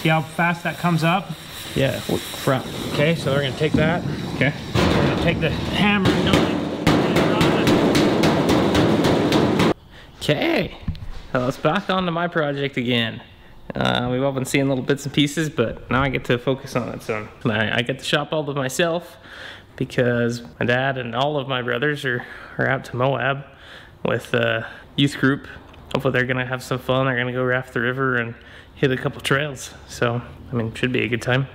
See how fast that comes up? Yeah, front. Okay, so we're gonna take that. Okay. We're gonna take the hammer and nail it. Okay. So let's back on to my project again. Uh, we've all been seeing little bits and pieces, but now I get to focus on it. So I, I get to shop all to myself because my dad and all of my brothers are, are out to Moab with a youth group. Hopefully they're gonna have some fun. They're gonna go raft the river and hit a couple trails. So, I mean, should be a good time.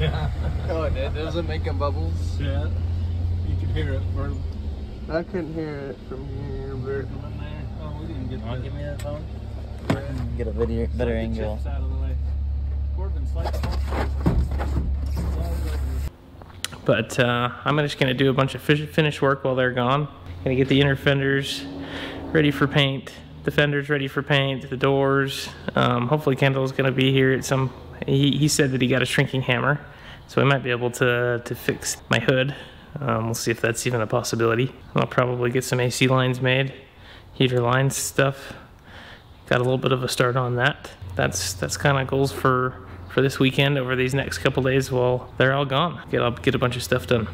Yeah. Oh, it did? Does it making bubbles? Yeah. You could hear it from I couldn't hear it from here, but. Oh, we didn't get Want to give me that phone? Right. Get a video, better the angle. chips out of the way. Corbin, slide the phone. But uh, I'm just gonna do a bunch of finish work while they're gone. Gonna get the inner fenders ready for paint, the fenders ready for paint, the doors. Um, hopefully Kendall's gonna be here at some, he, he said that he got a shrinking hammer. So we might be able to, to fix my hood. Um, we'll see if that's even a possibility. I'll probably get some AC lines made, heater lines stuff. Got a little bit of a start on that. That's that's kind of goals for for this weekend over these next couple days while they're all gone. Get I'll get a bunch of stuff done.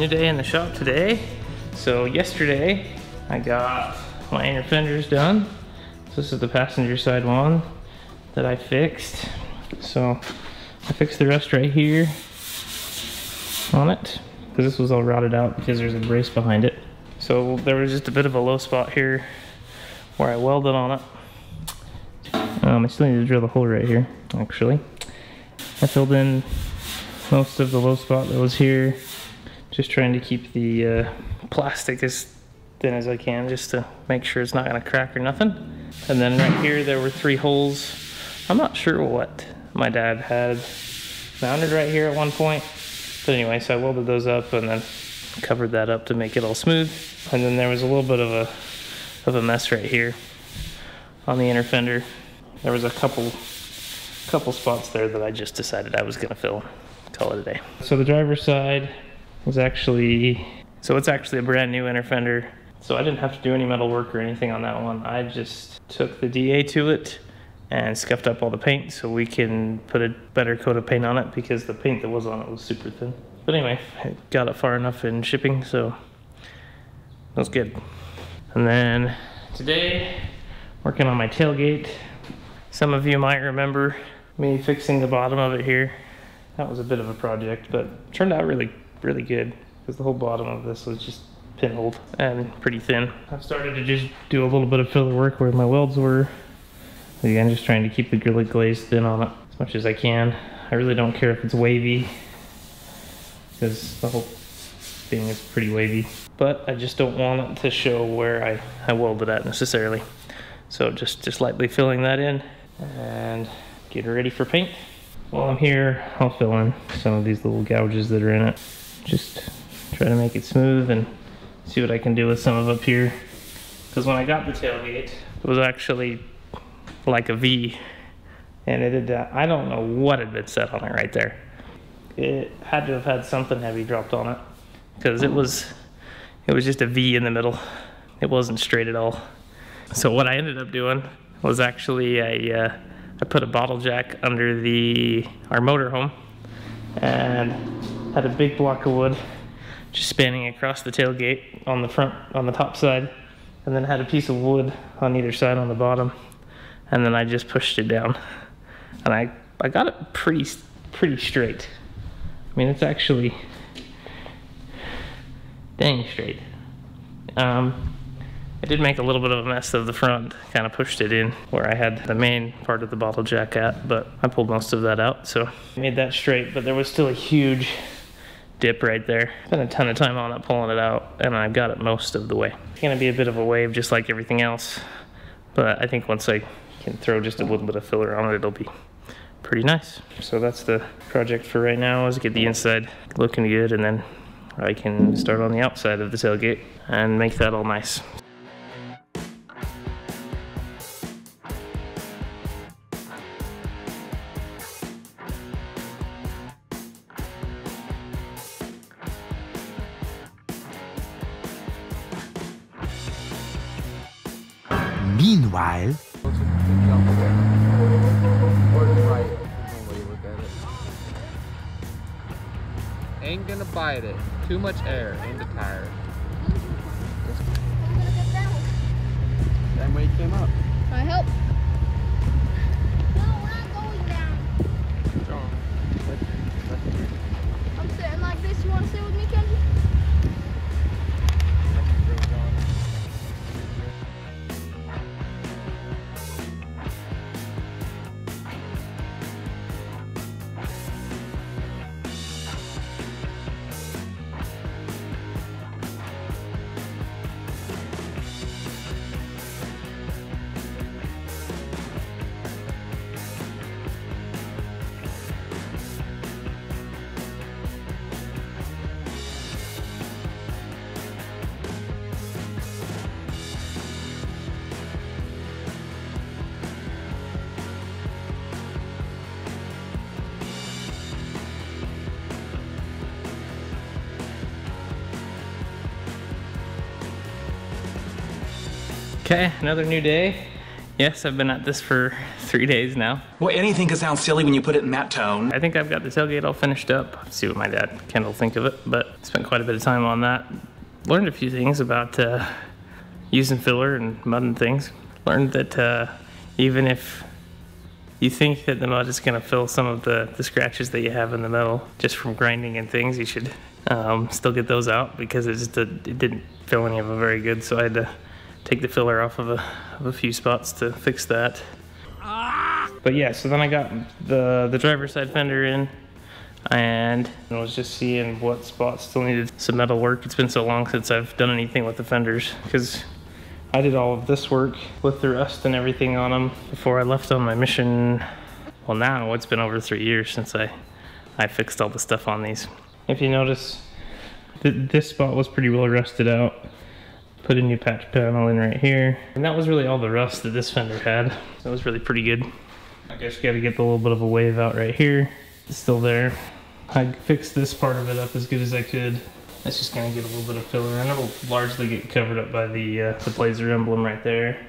New day in the shop today. So yesterday I got my inner fenders done. So this is the passenger side one that I fixed. So I fixed the rust right here on it because this was all rotted out because there's a brace behind it. So there was just a bit of a low spot here where I welded on it. Um, I still need to drill the hole right here, actually. I filled in most of the low spot that was here just trying to keep the uh, plastic as thin as I can just to make sure it's not gonna crack or nothing. And then right here there were three holes. I'm not sure what my dad had mounted right here at one point. But anyway, so I welded those up and then covered that up to make it all smooth. And then there was a little bit of a of a mess right here on the inner fender. There was a couple couple spots there that I just decided I was gonna fill. Call it a day. So the driver's side was actually, so it's actually a brand new inner fender. So I didn't have to do any metal work or anything on that one. I just took the DA to it and scuffed up all the paint so we can put a better coat of paint on it because the paint that was on it was super thin. But anyway, I got it far enough in shipping, so that was good. And then today, working on my tailgate. Some of you might remember me fixing the bottom of it here. That was a bit of a project, but turned out really, really good because the whole bottom of this was just pinholed and pretty thin. I've started to just do a little bit of filler work where my welds were. Again, just trying to keep the Gorilla Glaze thin on it as much as I can. I really don't care if it's wavy because the whole thing is pretty wavy. But I just don't want it to show where I, I welded at necessarily. So just, just lightly filling that in and get ready for paint. While I'm here, I'll fill in some of these little gouges that are in it. Just try to make it smooth and see what I can do with some of up here. Because when I got the tailgate, it was actually like a V. And it had, uh, I don't know what had been set on it right there. It had to have had something heavy dropped on it. Because it was, it was just a V in the middle. It wasn't straight at all. So what I ended up doing was actually a, uh, I put a bottle jack under the our motorhome and had a big block of wood just spanning across the tailgate on the front on the top side and then had a piece of wood on either side on the bottom and then I just pushed it down. And I I got it pretty pretty straight. I mean it's actually dang straight. Um, I did make a little bit of a mess of the front, kind of pushed it in where I had the main part of the bottle jack at, but I pulled most of that out, so I made that straight, but there was still a huge dip right there. Spent a ton of time on it, pulling it out, and I've got it most of the way. It's gonna be a bit of a wave just like everything else, but I think once I can throw just a little bit of filler on it, it'll be pretty nice. So that's the project for right now, is get the inside looking good, and then I can start on the outside of the tailgate and make that all nice. Too much air Okay, another new day. Yes, I've been at this for three days now. well, anything can sound silly when you put it in that tone. I think I've got the tailgate all finished up. See what my dad Kendall, think of it, but spent quite a bit of time on that. Learned a few things about uh, using filler and mud and things. Learned that uh, even if you think that the mud is going to fill some of the, the scratches that you have in the metal just from grinding and things, you should um, still get those out because it just did, it didn't fill any of them very good. So I had to take the filler off of a, of a few spots to fix that. But yeah, so then I got the, the driver's side fender in and I was just seeing what spots still needed some metal work. It's been so long since I've done anything with the fenders because I did all of this work with the rust and everything on them before I left on my mission. Well now it's been over three years since I, I fixed all the stuff on these. If you notice, th this spot was pretty well rusted out. Put a new patch panel in right here. And that was really all the rust that this fender had. That was really pretty good. I guess you gotta get the little bit of a wave out right here. It's still there. I fixed this part of it up as good as I could. It's just gonna get a little bit of filler and it'll largely get covered up by the, uh, the Blazer emblem right there.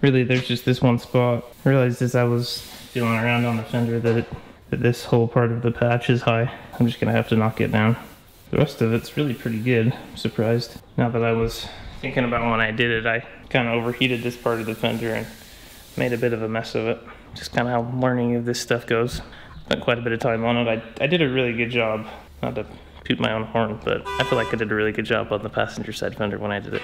Really, there's just this one spot. I realized as I was feeling around on the fender that, it, that this whole part of the patch is high. I'm just gonna have to knock it down. The rest of it's really pretty good. I'm surprised. Now that I was thinking about when I did it, I kind of overheated this part of the fender and made a bit of a mess of it. just kind of how learning of this stuff goes. Spent quite a bit of time on it. I, I did a really good job. Not to toot my own horn, but I feel like I did a really good job on the passenger side fender when I did it.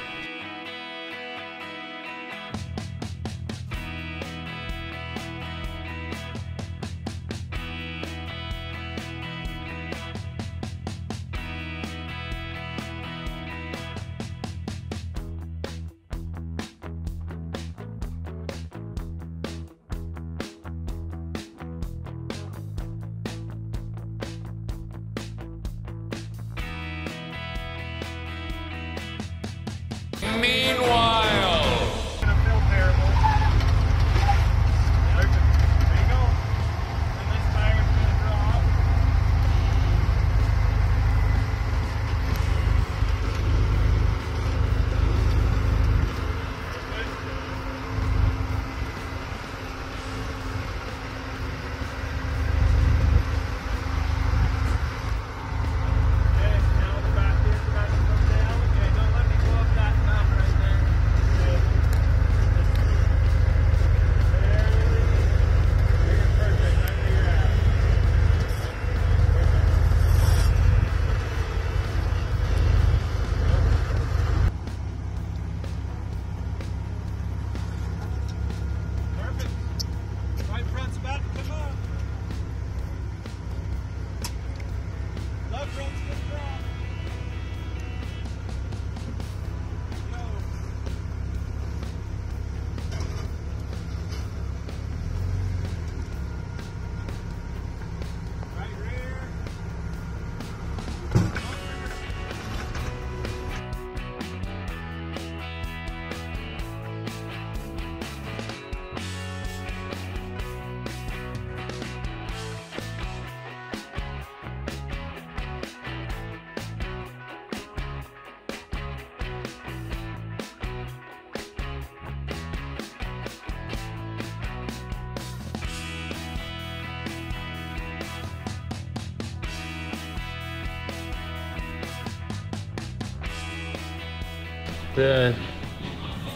The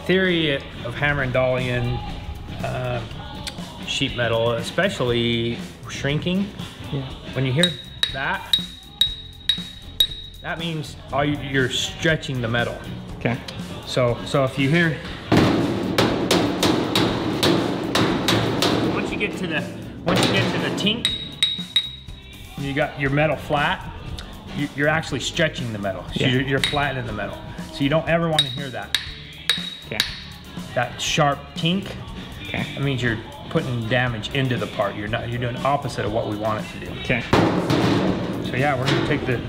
theory of hammer and dolly uh, sheet metal, especially shrinking, Yeah. when you hear that, that means you, you're stretching the metal. Okay. So, so if you hear, once you get to the, once you get to the tink, you got your metal flat, you, you're actually stretching the metal. So Yeah. you're, you're flattening the metal. So you don't ever want to hear that. Okay. That sharp tink, Okay. that means you're putting damage into the part. You're not, you're doing opposite of what we want it to do. Okay. So yeah, we're gonna take the,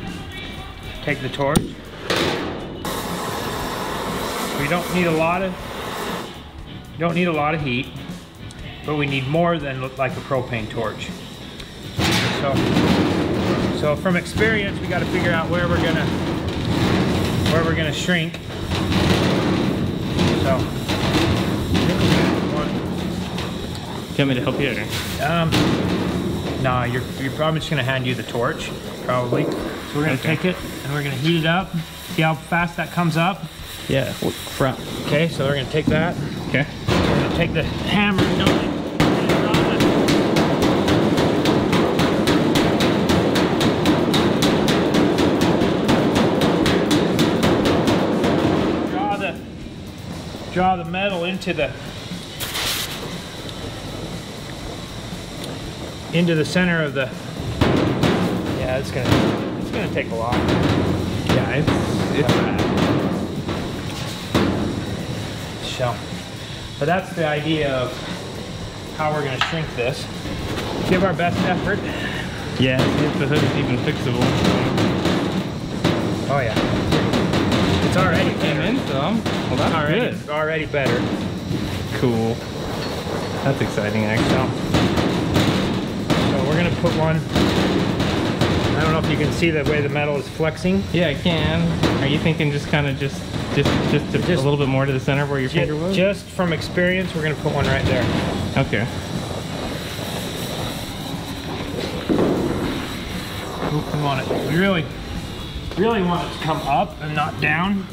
take the torch. We don't need a lot of, don't need a lot of heat, but we need more than look like a propane torch. So, so from experience, we gotta figure out where we're gonna, where we're gonna shrink. So, you want me to help you um, nah, you're, you're probably just gonna hand you the torch, probably. So we're gonna Okay. take it and we're gonna heat it up. See how fast that comes up? Yeah. Crap? Okay, so we're gonna take that. Okay. We're gonna take the hammer and draw the metal into the into the center of the yeah it's gonna it's gonna take a lot yeah it's it's bad so but that's the idea of how we're gonna shrink this give our best effort Yeah. See if the hood's even fixable. oh yeah it's already. In some. Well, that's already good. already better Cool. That's exciting, actually. so we're gonna put one I don't know if you can see the way the metal is flexing Yeah, I can. Are you thinking just kind of just, just, just, a, Just- a little bit more to the center where your finger Ju- was? just from experience we're gonna put one right there Okay. we want it we really really want it to come up and not down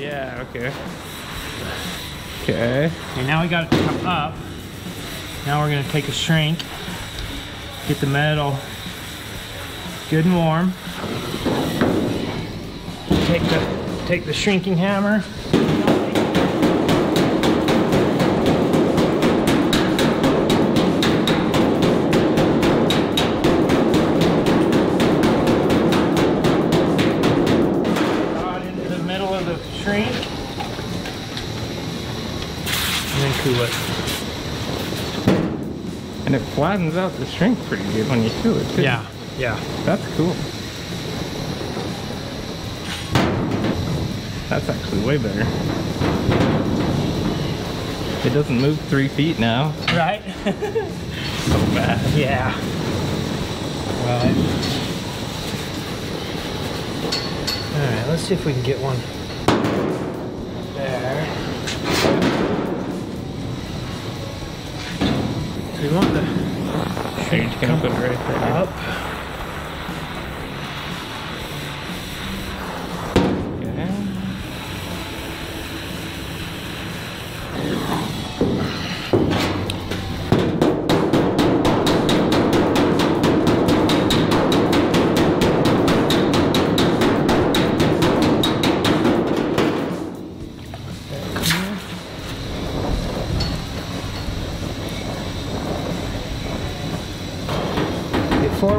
yeah. Okay. Okay. okay now we got it to come up Now we're gonna take a shrink, get the metal good and warm. Take the take the shrinking hammer. And then cool it. And it flattens out the shrink pretty good when you do it too. Yeah, yeah. That's cool. That's actually way better. It doesn't move three feet now. Right? So bad. Yeah. Right. Alright, let's see if we can get one we want the you just put it right there? up.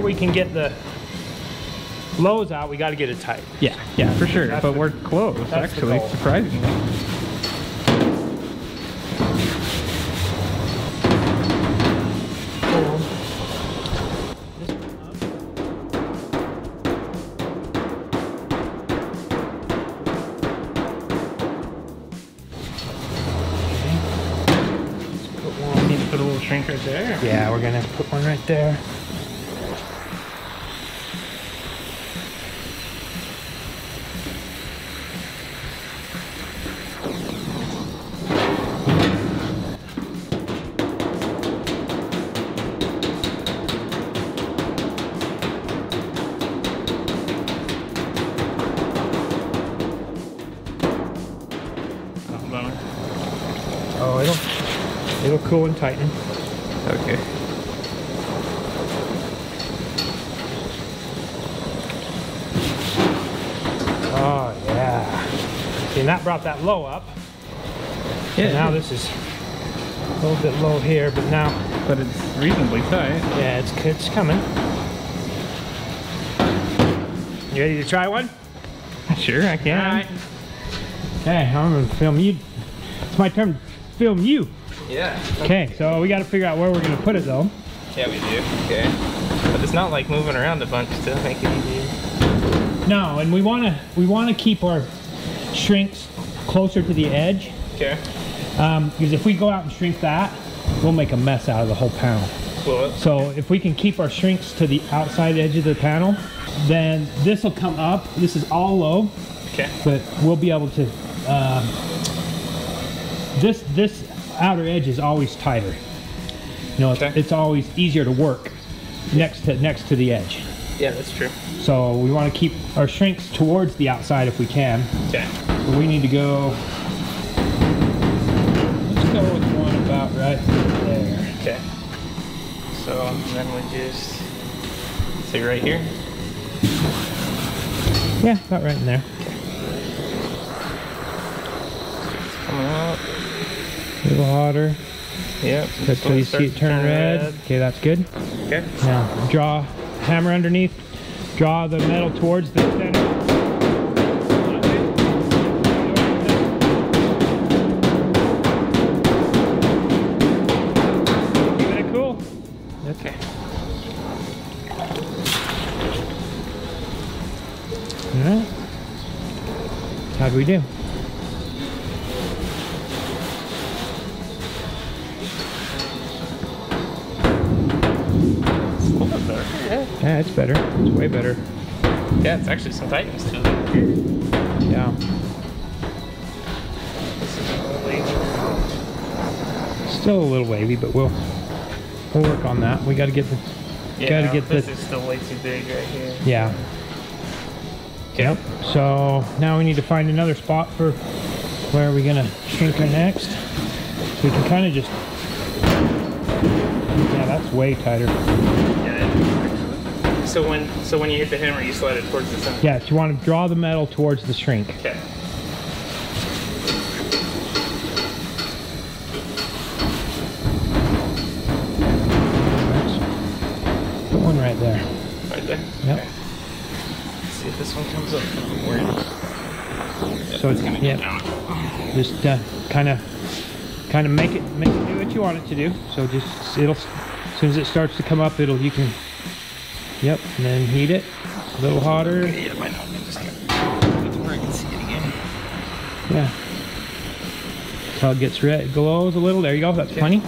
We can get the lows out, we got to get it tight. Yeah, yeah, for sure. That's but the- we're close, actually, goal. surprisingly. Put one. Need to put a little shrink right there. Yeah, we're gonna put one right there. Cool and tighten. Okay. Oh yeah. See, and that brought that low up. Yeah, Now this is a little bit low here, but now but it's reasonably tight. yeah, it's it's coming. You ready to try one? Sure, I can. Alright. Okay, I'm gonna film you. It's my turn to film you. Yeah. Okay, so we gotta figure out where we're gonna put it though. Yeah, we do. Okay. But it's not like moving around a bunch to make it easy. No, and we wanna we wanna keep our shrinks closer to the edge. Okay. Um, because if we go out and shrink that, we'll make a mess out of the whole panel. Cool. So if we can keep our shrinks to the outside edge of the panel, then this will come up. This is all low, Okay. but we'll be able to. Um, this this outer edge is always tighter. You know, it's, Okay. it's always easier to work next to next to the edge. Yeah, that's true. So we want to keep our shrinks towards the outside if we can. Okay. But we need to go. Let's go with one about right there. Okay. So um, then we just say right here. Yeah, about right in there. Coming out. A little hotter. Yep. Good just till you see it starts turn red. Okay, that's good. Okay. Now draw hammer underneath. Draw the metal towards the center. It cool. Okay. Alright. How do we do? Yeah. It's better. It's way better. Yeah, it's actually some tightness to it. Yeah. This is a little lazy. Still a little wavy, but we'll we'll work on that. We got to get the Yeah, Gotta get this the- is still way too big right here. yeah. Okay. Yep. So now we need to find another spot for where are we gonna shrink her next. So we can kind of just yeah, That's way tighter. Yeah, it is, actually. So when so when you hit the hammer, you slide it towards the center. Yeah, you want to draw the metal towards the shrink. Okay. Put one right there. Right there. Yep. Okay. Let's see if this one comes up. I'm worried. So it's gonna get down. Just uh, kind of, kind of make it make it do what you want it to do. So just it'll as soon as it starts to come up, it'll you can. Yep, and then heat it a little hotter. Yeah, not. I'm just put the brake and see it again. Yeah. Until it gets red, glows a little. There you go. That's plenty.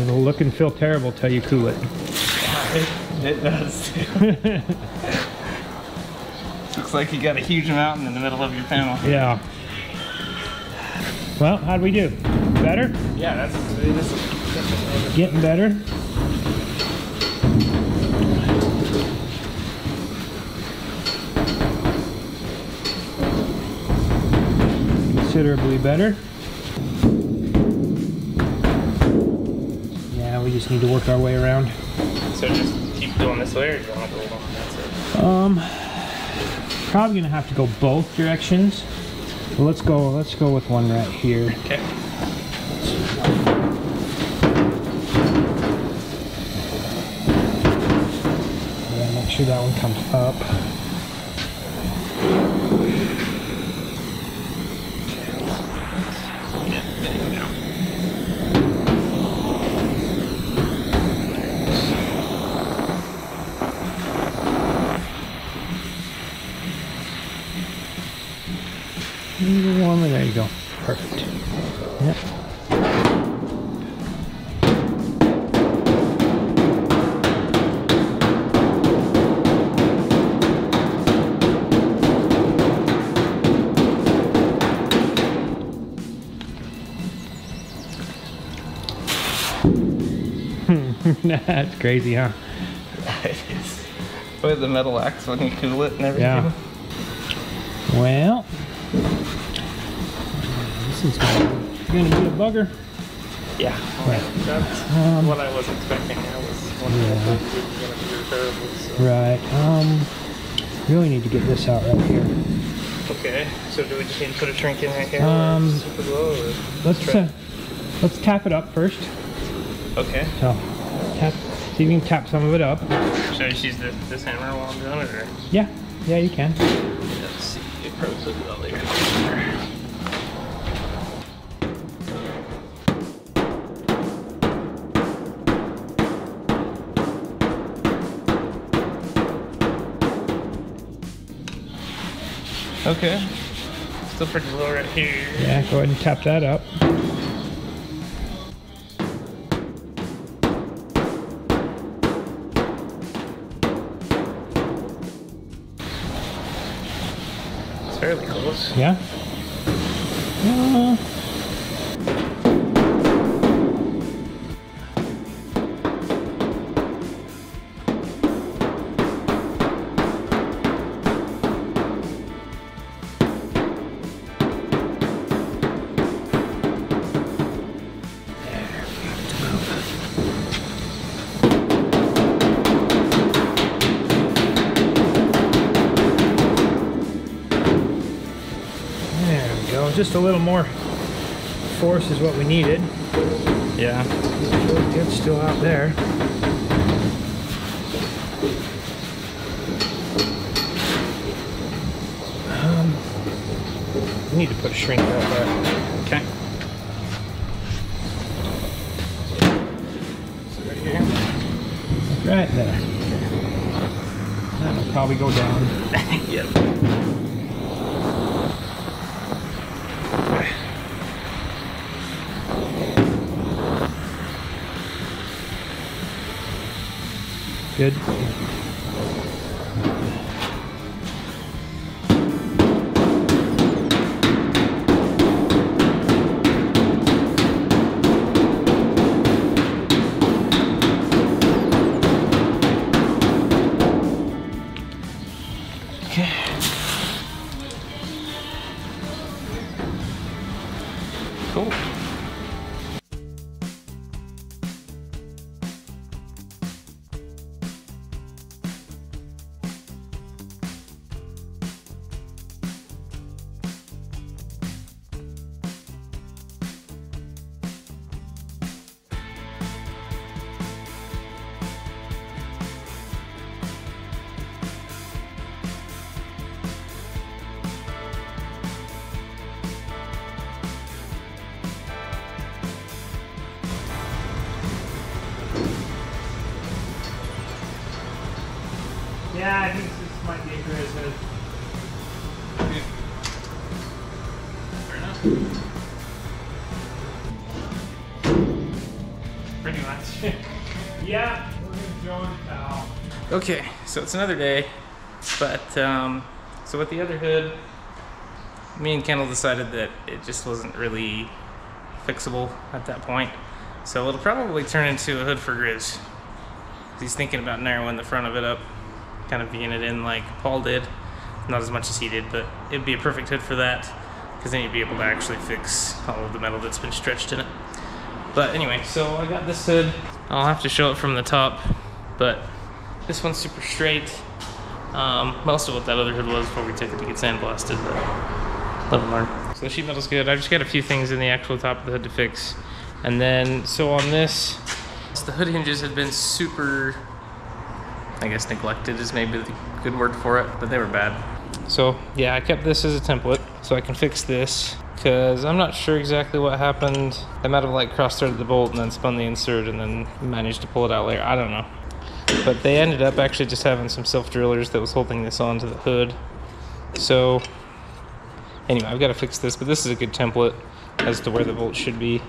It'll look and feel terrible till you cool it. It does. Looks like you got a huge mountain in the middle of your panel. Yeah. Well, how'd we do? Better? Yeah, that's is. Getting better? Considerably better. Yeah, we just need to work our way around. So just keep going this way, or do you want to go along? That's it. Um, probably gonna have to go both directions. But let's go. Let's go with one right here. Okay. Yeah, make sure that one comes up. A little warmer. There you go. Perfect. Yep. That's crazy, huh? it is. With the metal axe when you cool it and everything. Yeah. Well, this is gonna, gonna be a bugger. Yeah. Right. That's Um, what I was expecting. I was wondering Yeah. if it was going to be repairable. So. Right. Um, really need to get this out right here. Okay. So do we just need to put a shrink in right here? Um, super or Let's try- uh, let's tap it up first. Okay. So, tap. See if you can tap some of it up. Should I just use this, this hammer while I'm doing it, or? Yeah. Yeah, you can. Let's see. You probably put Okay. Still pretty low right here. Yeah. Go ahead and tap that up. It's fairly close. Yeah. Just a little more force is what we needed. Yeah. It's still out there. Um, we need to put a shrink out there. Okay. Right there. That'll probably go down. Yep. Good. Pretty much. Yeah, we're join pal. Okay, so it's another day, but um, so with the other hood, me and Kendall decided that it just wasn't really fixable at that point. So it'll probably turn into a hood for Grizz. He's thinking about narrowing the front of it up, kind of Ving it in like Paul did. Not as much as he did, but it'd be a perfect hood for that, because then you'd be able to actually fix all of the metal that's been stretched in it. But anyway, so I got this hood. I'll have to show it from the top, but this one's super straight. Um, most of what that other hood was before we took it to get sandblasted, but live and learn. So the sheet metal's good. I just got a few things in the actual top of the hood to fix. And then, so on this, so the hood hinges had been super, I guess neglected is maybe the good word for it, but they were bad. So yeah, I kept this as a template so I can fix this because I'm not sure exactly what happened. I might have like cross-threaded the bolt and then spun the insert and then managed to pull it out later. I don't know. But they ended up actually just having some self-drillers that was holding this onto the hood. So anyway, I've got to fix this, but this is a good template as to where the bolt should be.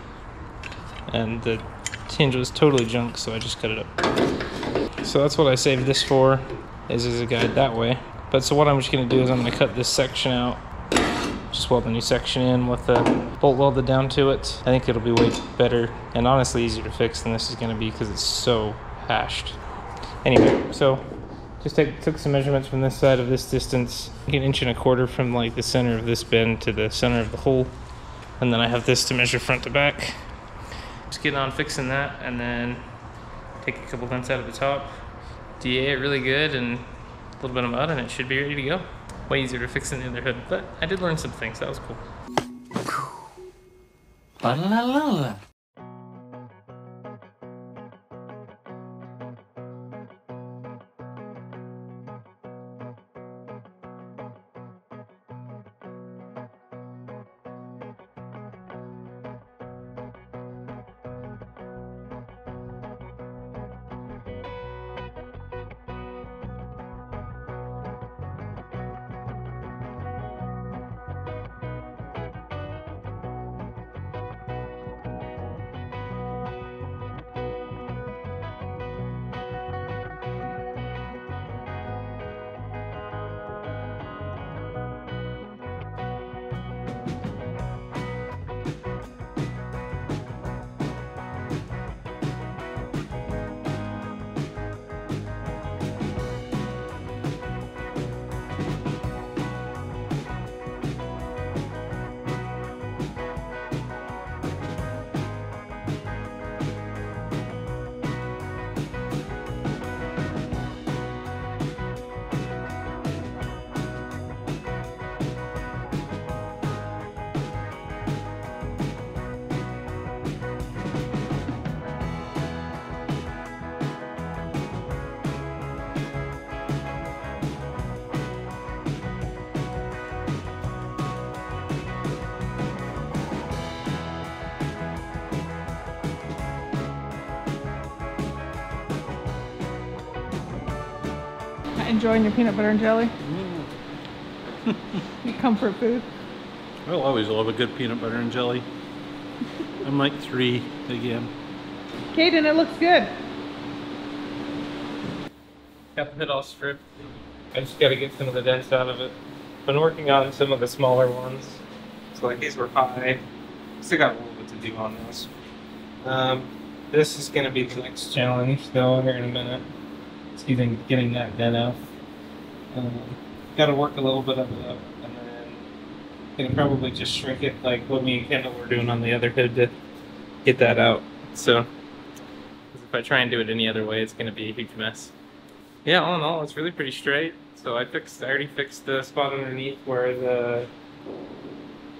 And the hinge was totally junk, so I just cut it up. So that's what I saved this for, is as a guide that way. But so what I'm just gonna do is I'm gonna cut this section out, just weld a new section in with the bolt welded down to it. I think it'll be way better and honestly easier to fix than this is gonna be because it's so hashed. Anyway, so just take, took some measurements from this side of this distance, like an inch and a quarter from like the center of this bend to the center of the hole. And then I have this to measure front to back. Just getting on fixing that and then take a couple vents out of the top, DA it really good and a little bit of mud and it should be ready to go. Way easier to fix than the other hood, but I did learn some things, that was cool. Enjoying your peanut butter and jelly? your comfort food? I'll always love a good peanut butter and jelly. I'm like three again. Kaden, it looks good. Got the hood all stripped. I just gotta get some of the dents out of it. Been working on some of the smaller ones. So like these were high. Still got a little bit to do on those. Um, this is gonna be the next challenge though here in a minute. It's getting getting that dent out. Um, gotta work a little bit of it up and then gonna probably just shrink it like what me and Kendall were doing on the other hood to get that out. So if I try and do it any other way, it's gonna be a huge mess. Yeah, all in all, it's really pretty straight. So I fixed, I already fixed the spot underneath where the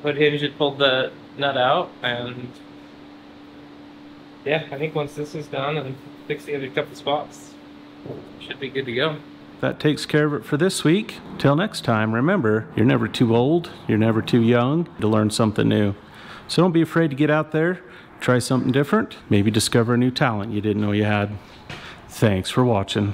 hood hinge had pulled the nut out, and yeah, I think once this is done and fix the other couple spots, should be good to go. That takes care of it for this week. Till next time, remember, you're never too old, you're never too young to learn something new. So don't be afraid to get out there, try something different, maybe discover a new talent you didn't know you had. Thanks for watching.